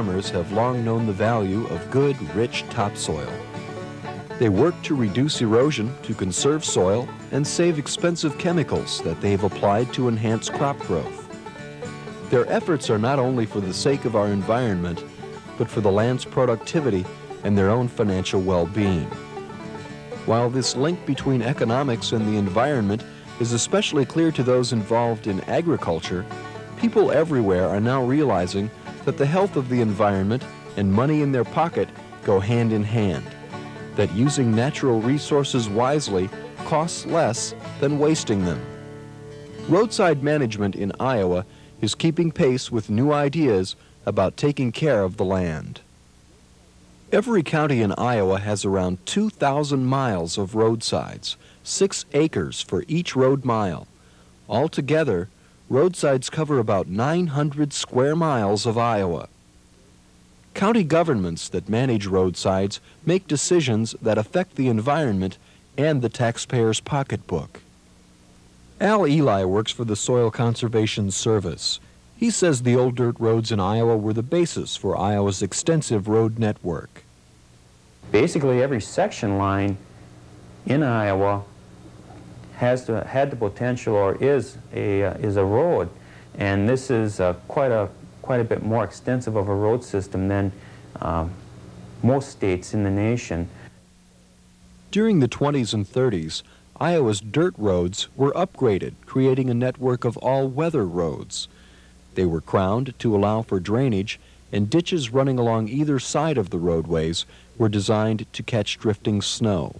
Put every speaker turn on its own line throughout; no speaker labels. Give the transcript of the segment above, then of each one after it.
Farmers have long known the value of good, rich topsoil. They work to reduce erosion, to conserve soil, and save expensive chemicals that they've applied to enhance crop growth. Their efforts are not only for the sake of our environment, but for the land's productivity and their own financial well-being. While this link between economics and the environment is especially clear to those involved in agriculture, people everywhere are now realizing that the health of the environment and money in their pocket go hand in hand, that using natural resources wisely costs less than wasting them. Roadside management in Iowa is keeping pace with new ideas about taking care of the land. Every county in Iowa has around 2,000 miles of roadsides, six acres for each road mile. Altogether, roadsides cover about 900 square miles of Iowa. County governments that manage roadsides make decisions that affect the environment and the taxpayer's pocketbook. Al Ehley works for the Soil Conservation Service. He says the old dirt roads in Iowa were the basis for Iowa's extensive road network.
Basically, every section line in Iowa has the, had the potential or is a, uh, is a road. And this is uh, quite, a, quite a bit more extensive of a road system than um, most states in the nation.
During the 20s and 30s, Iowa's dirt roads were upgraded, creating a network of all-weather roads. They were crowned to allow for drainage, and ditches running along either side of the roadways were designed to catch drifting snow.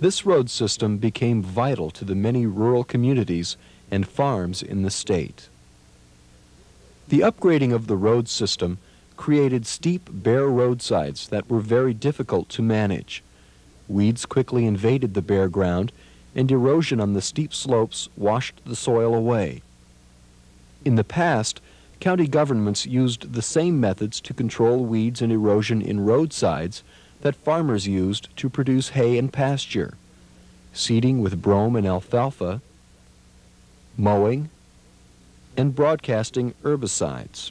This road system became vital to the many rural communities and farms in the state. The upgrading of the road system created steep, bare roadsides that were very difficult to manage. Weeds quickly invaded the bare ground, and erosion on the steep slopes washed the soil away. In the past, county governments used the same methods to control weeds and erosion in roadsides that farmers used to produce hay and pasture, seeding with brome and alfalfa, mowing, and broadcasting herbicides.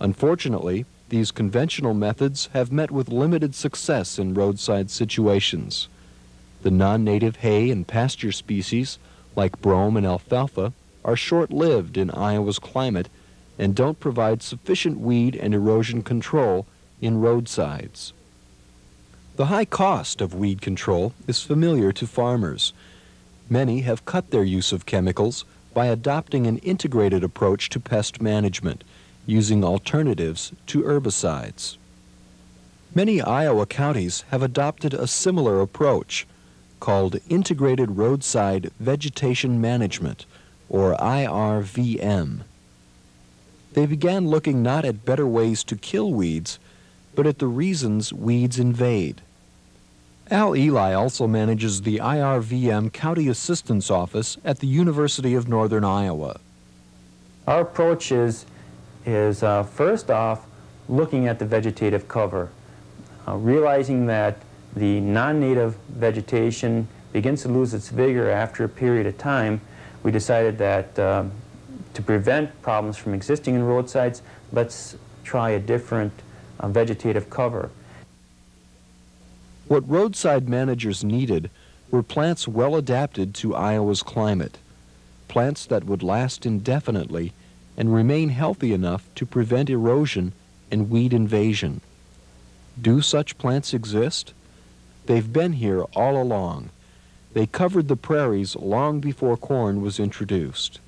Unfortunately, these conventional methods have met with limited success in roadside situations. The non-native hay and pasture species, like brome and alfalfa, are short-lived in Iowa's climate and don't provide sufficient weed and erosion control in roadsides. The high cost of weed control is familiar to farmers. Many have cut their use of chemicals by adopting an integrated approach to pest management, using alternatives to herbicides. Many Iowa counties have adopted a similar approach called Integrated Roadside Vegetation Management, or IRVM. They began looking not at better ways to kill weeds, but at the reasons weeds invade. Al Ehley also manages the IRVM County Assistance Office at the University of Northern Iowa.
Our approach is, is uh, first off looking at the vegetative cover, uh, realizing that the non-native vegetation begins to lose its vigor after a period of time, we decided that uh, to prevent problems from existing in roadsides, let's try a different uh, vegetative cover.
What roadside managers needed were plants well adapted to Iowa's climate, plants that would last indefinitely and remain healthy enough to prevent erosion and weed invasion. Do such plants exist? They've been here all along. They covered the prairies long before corn was introduced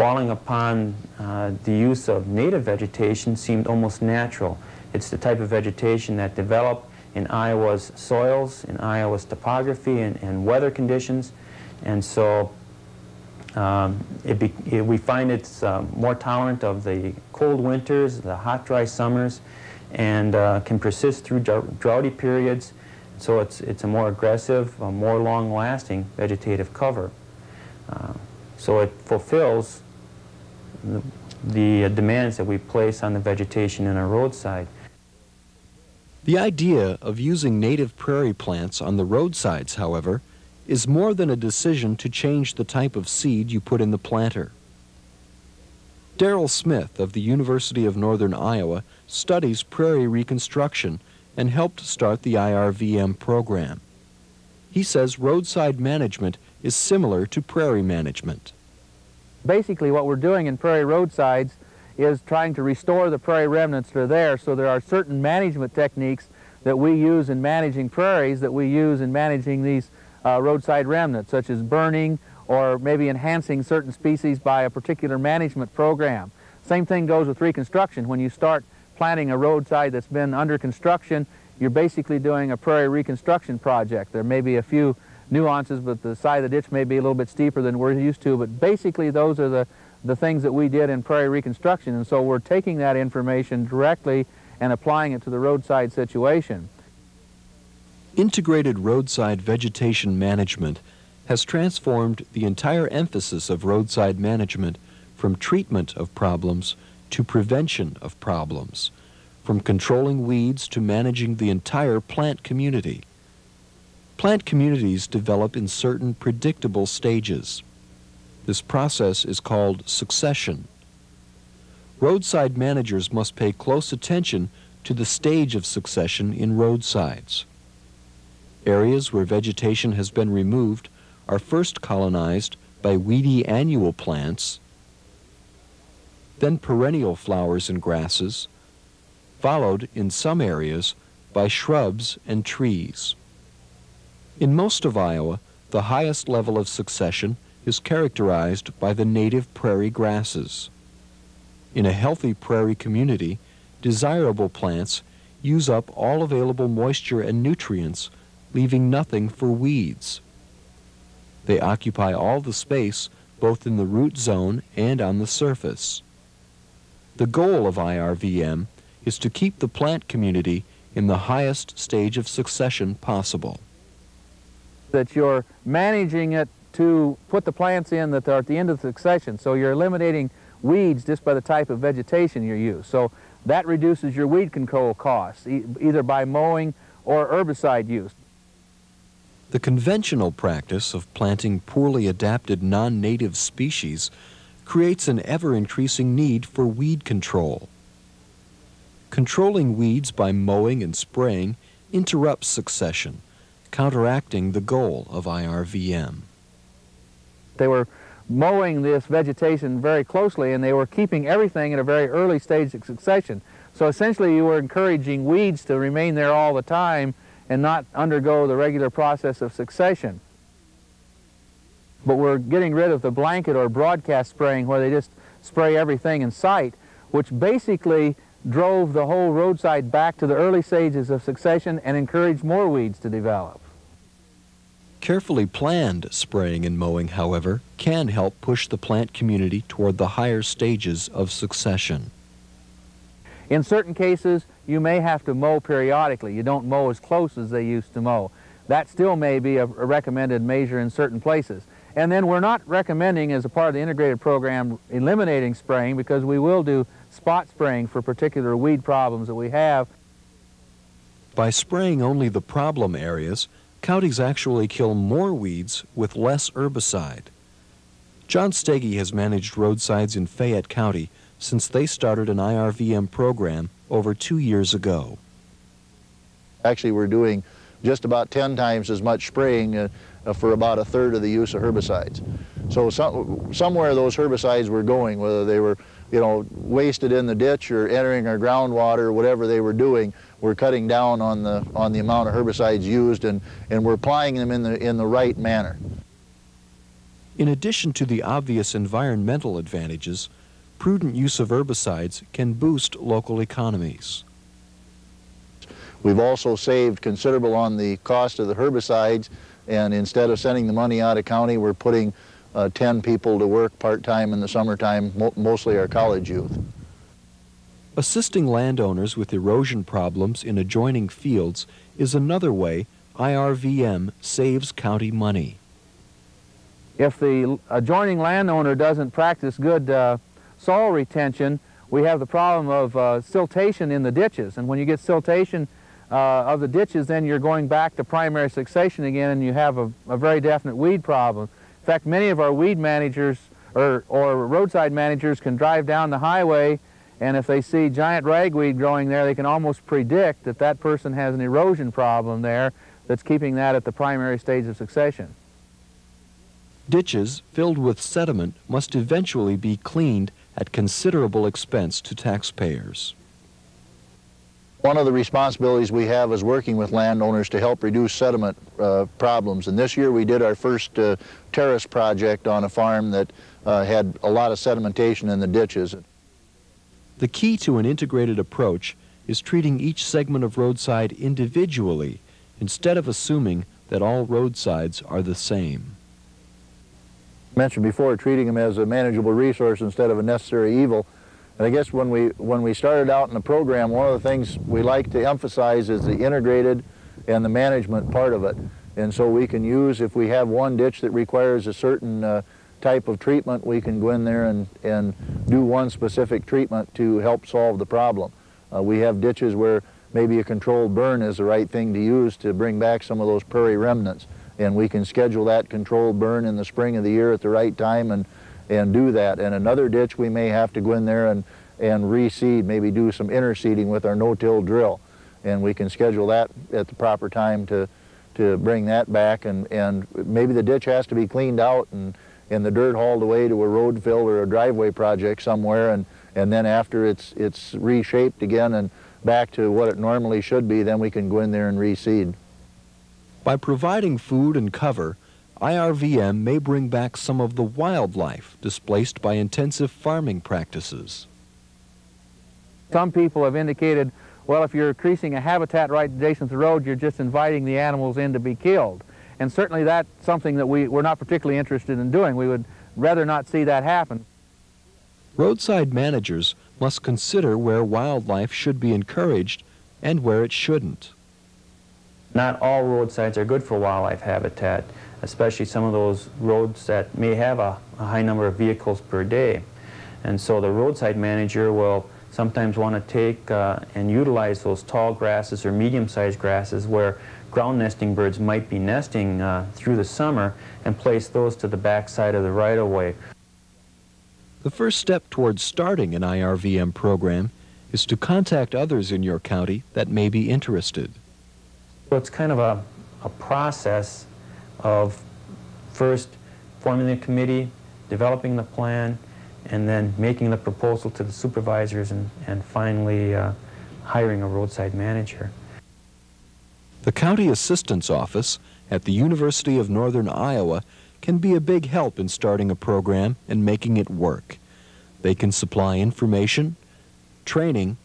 falling upon uh, the use of native vegetation seemed almost natural. It's the type of vegetation that developed in Iowa's soils, in Iowa's topography and, and weather conditions. And so um, it be, it, we find it's uh, more tolerant of the cold winters, the hot, dry summers, and uh, can persist through droughty periods. So it's, it's a more aggressive, a more long-lasting vegetative cover. Uh, so it fulfills the, the demands that we place on the vegetation in our roadside.
The idea of using native prairie plants on the roadsides, however, is more than a decision to change the type of seed you put in the planter. Daryl Smith of the University of Northern Iowa studies prairie reconstruction and helped start the IRVM program. He says roadside management is similar to prairie management.
Basically what we're doing in prairie roadsides is trying to restore the prairie remnants that are there. So there are certain management techniques that we use in managing prairies that we use in managing these uh, roadside remnants, such as burning or maybe enhancing certain species by a particular management program. Same thing goes with reconstruction. When you start planting a roadside that's been under construction, you're basically doing a prairie reconstruction project. There may be a few nuances, but the side of the ditch may be a little bit steeper than we're used to, but basically those are the, the things that we did in prairie reconstruction, and so we're taking that information directly and applying it to the roadside situation.
Integrated roadside vegetation management has transformed the entire emphasis of roadside management from treatment of problems to prevention of problems, from controlling weeds to managing the entire plant community. Plant communities develop in certain predictable stages. This process is called succession. Roadside managers must pay close attention to the stage of succession in roadsides. Areas where vegetation has been removed are first colonized by weedy annual plants, then perennial flowers and grasses, followed in some areas by shrubs and trees. In most of Iowa, the highest level of succession is characterized by the native prairie grasses. In a healthy prairie community, desirable plants use up all available moisture and nutrients, leaving nothing for weeds. They occupy all the space both in the root zone and on the surface. The goal of IRVM is to keep the plant community in the highest stage of succession possible
that you're managing it to put the plants in that are at the end of the succession. So you're eliminating weeds just by the type of vegetation you use. So that reduces your weed control costs, e either by mowing or herbicide use.
The conventional practice of planting poorly adapted non-native species creates an ever-increasing need for weed control. Controlling weeds by mowing and spraying interrupts succession counteracting the goal of IRVM.
They were mowing this vegetation very closely and they were keeping everything in a very early stage of succession. So essentially you were encouraging weeds to remain there all the time and not undergo the regular process of succession. But we're getting rid of the blanket or broadcast spraying where they just spray everything in sight, which basically drove the whole roadside back to the early stages of succession and encouraged more weeds to develop.
Carefully planned spraying and mowing, however, can help push the plant community toward the higher stages of succession.
In certain cases, you may have to mow periodically. You don't mow as close as they used to mow. That still may be a, a recommended measure in certain places. And then we're not recommending, as a part of the integrated program, eliminating spraying because we will do spot spraying for particular weed problems that we have.
By spraying only the problem areas, counties actually kill more weeds with less herbicide. Jon Steege has managed roadsides in Fayette County since they started an IRVM program over two years ago.
Actually, we're doing just about 10 times as much spraying uh, uh, for about a third of the use of herbicides. So some, somewhere those herbicides were going, whether they were you know, wasted in the ditch or entering our groundwater, whatever they were doing, we're cutting down on the, on the amount of herbicides used and, and we're applying them in the, in the right manner.
In addition to the obvious environmental advantages, prudent use of herbicides can boost local economies.
We've also saved considerable on the cost of the herbicides and instead of sending the money out of county, we're putting uh, 10 people to work part-time in the summertime, mo mostly our college youth.
Assisting landowners with erosion problems in adjoining fields is another way IRVM saves county money.
If the adjoining landowner doesn't practice good uh, soil retention, we have the problem of uh, siltation in the ditches. And when you get siltation uh, of the ditches, then you're going back to primary succession again and you have a, a very definite weed problem. In fact, many of our weed managers or, or roadside managers can drive down the highway and if they see giant ragweed growing there, they can almost predict that that person has an erosion problem there that's keeping that at the primary stage of succession.
Ditches filled with sediment must eventually be cleaned at considerable expense to taxpayers.
One of the responsibilities we have is working with landowners to help reduce sediment uh, problems. And this year we did our first uh, terrace project on a farm that uh, had a lot of sedimentation in the ditches.
The key to an integrated approach is treating each segment of roadside individually instead of assuming that all roadsides are the same.
mentioned before, treating them as a manageable resource instead of a necessary evil. And I guess when we, when we started out in the program, one of the things we like to emphasize is the integrated and the management part of it. And so we can use, if we have one ditch that requires a certain uh, type of treatment, we can go in there and, and do one specific treatment to help solve the problem. Uh, we have ditches where maybe a controlled burn is the right thing to use to bring back some of those prairie remnants. And we can schedule that controlled burn in the spring of the year at the right time and, and do that. And another ditch, we may have to go in there and, and reseed, maybe do some interseeding with our no-till drill. And we can schedule that at the proper time to, to bring that back. And, and maybe the ditch has to be cleaned out and, and the dirt hauled away to a road fill or a driveway project somewhere and, and then after it's, it's reshaped again and back to what it normally should be, then we can go in there and reseed.
By providing food and cover, IRVM may bring back some of the wildlife displaced by intensive farming practices.
Some people have indicated, well, if you're increasing a habitat right adjacent to the road, you're just inviting the animals in to be killed. And certainly that's something that we, we're not particularly interested in doing. We would rather not see that happen.
Roadside managers must consider where wildlife should be encouraged and where it shouldn't.
Not all roadsides are good for wildlife habitat, especially some of those roads that may have a, a high number of vehicles per day. And so the roadside manager will sometimes want to take uh, and utilize those tall grasses or medium-sized grasses where ground nesting birds might be nesting uh, through the summer and place those to the back side of the right-of-way.
The first step towards starting an IRVM program is to contact others in your county that may be interested.
So it's kind of a, a process of first forming a committee, developing the plan, and then making the proposal to the supervisors and, and finally uh, hiring a roadside manager.
The County Assistance Office at the University of Northern Iowa can be a big help in starting a program and making it work. They can supply information, training,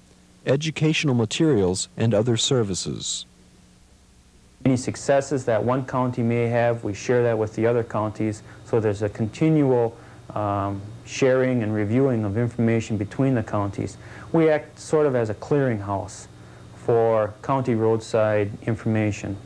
educational materials, and other services.
Any successes that one county may have, we share that with the other counties, so there's a continual um, sharing and reviewing of information between the counties. We act sort of as a clearinghouse for county roadside information.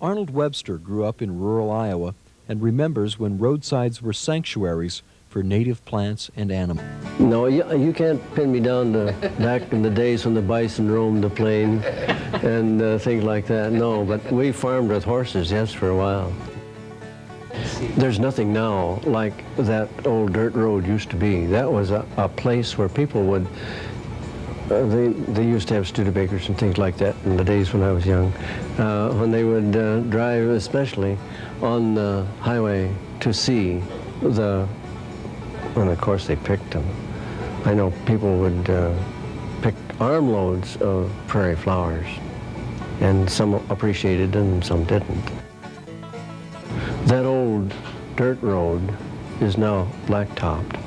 Arnold Webster grew up in rural Iowa and remembers when roadsides were sanctuaries for native plants and animals.
No, you, you can't pin me down to back in the days when the bison roamed the plain and uh, things like that. No, but we farmed with horses, yes, for a while. There's nothing now like that old dirt road used to be. That was a, a place where people would uh, they, they used to have Studebakers and things like that in the days when I was young, uh, when they would uh, drive especially on the highway to see the, and of course they picked them. I know people would uh, pick armloads of prairie flowers, and some appreciated and some didn't. That old dirt road is now blacktopped.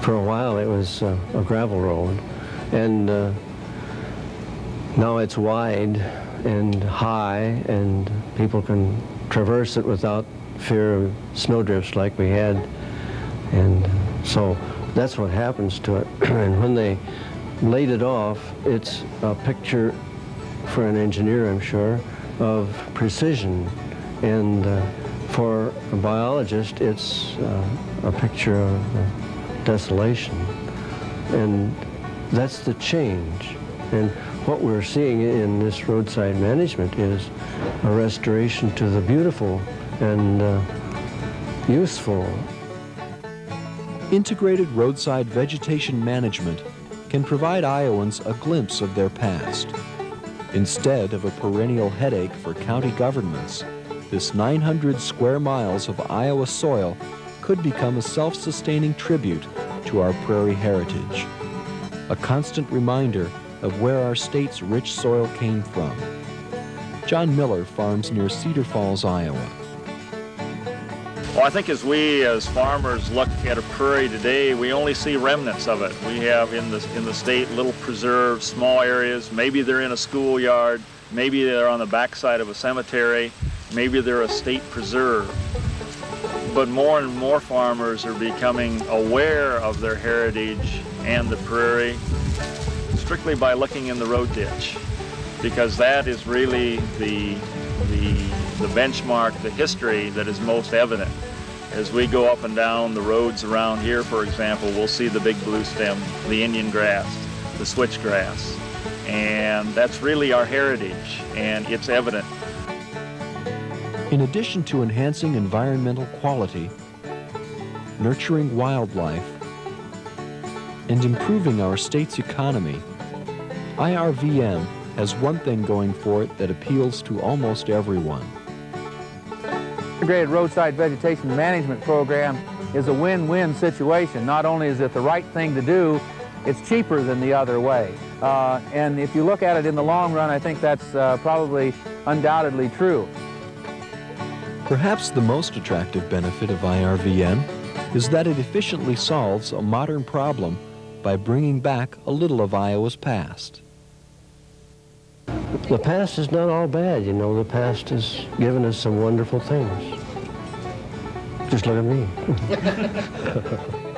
For a while it was uh, a gravel road, and uh, now it's wide and high and people can traverse it without fear of snowdrifts like we had and so that's what happens to it and when they laid it off it's a picture for an engineer I'm sure of precision and uh, for a biologist it's uh, a picture of uh, desolation and that's the change. And what we're seeing in this roadside management is a restoration to the beautiful and uh, useful.
Integrated roadside vegetation management can provide Iowans a glimpse of their past. Instead of a perennial headache for county governments, this 900 square miles of Iowa soil could become a self-sustaining tribute to our prairie heritage. A constant reminder of where our state's rich soil came from. John Miller farms near Cedar Falls, Iowa.
Well, I think as we as farmers look at a prairie today, we only see remnants of it. We have in the, in the state little preserves, small areas. Maybe they're in a schoolyard. Maybe they're on the backside of a cemetery. Maybe they're a state preserve. But more and more farmers are becoming aware of their heritage and the prairie strictly by looking in the road ditch because that is really the, the, the benchmark, the history that is most evident. As we go up and down the roads around here, for example, we'll see the big blue stem, the Indian grass, the switchgrass, and that's really our heritage, and it's evident.
In addition to enhancing environmental quality, nurturing wildlife, and improving our state's economy, IRVM has one thing going for it that appeals to almost everyone.
Integrated Roadside Vegetation Management Program is a win-win situation. Not only is it the right thing to do, it's cheaper than the other way. Uh, and if you look at it in the long run, I think that's uh, probably undoubtedly true.
Perhaps the most attractive benefit of IRVM is that it efficiently solves a modern problem by bringing back a little of Iowa's past.
The past is not all bad, you know. The past has given us some wonderful things. Just look at me.